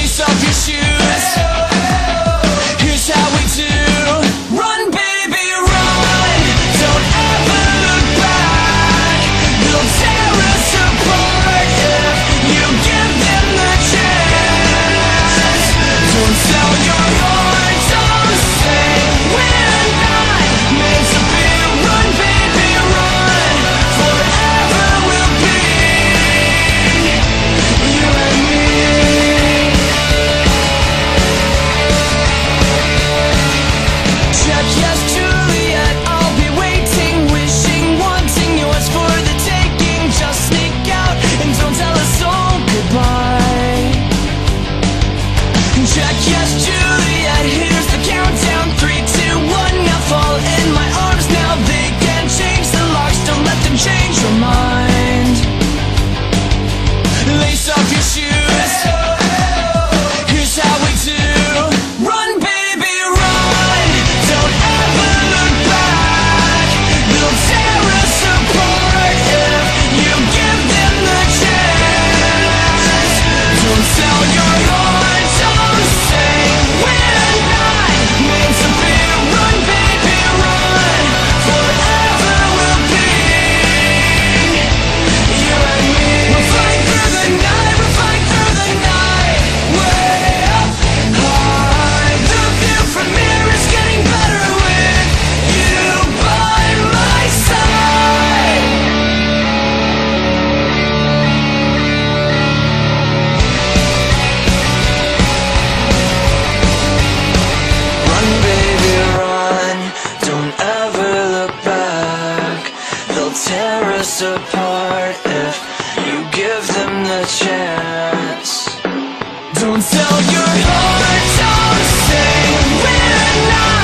face of your shoes. tear us apart if you give them the chance. Don't sell your heart, don't say we're not.